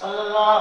そのま。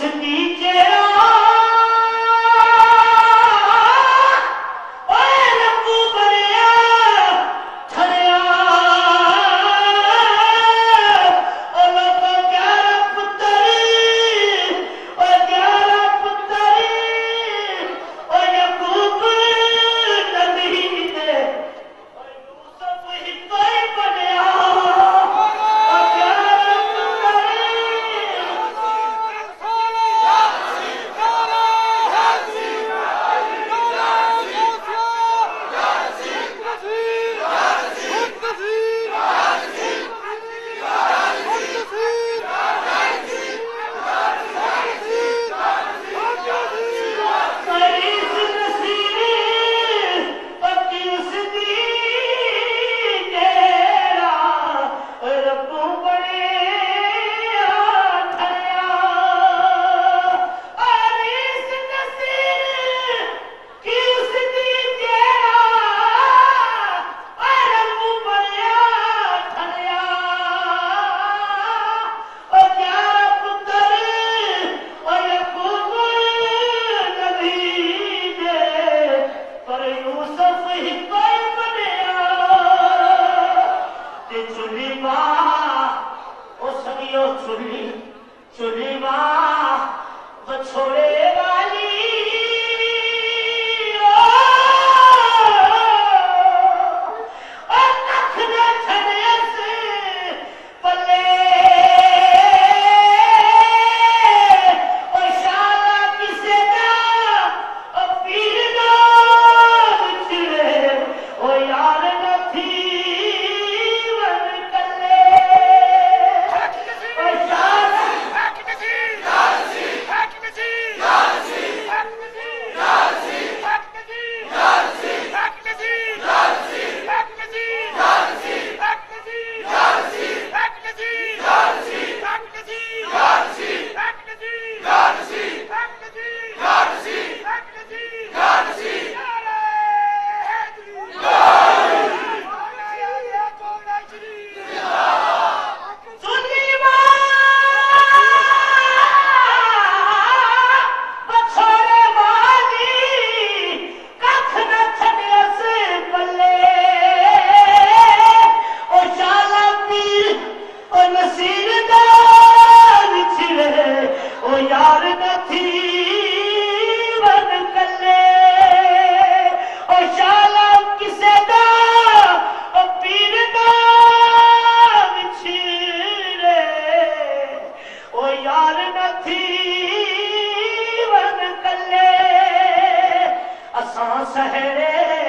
सकते हैं ছড়ে نسيلدار ڇي ان ڪلي او يار نٿي اار اسان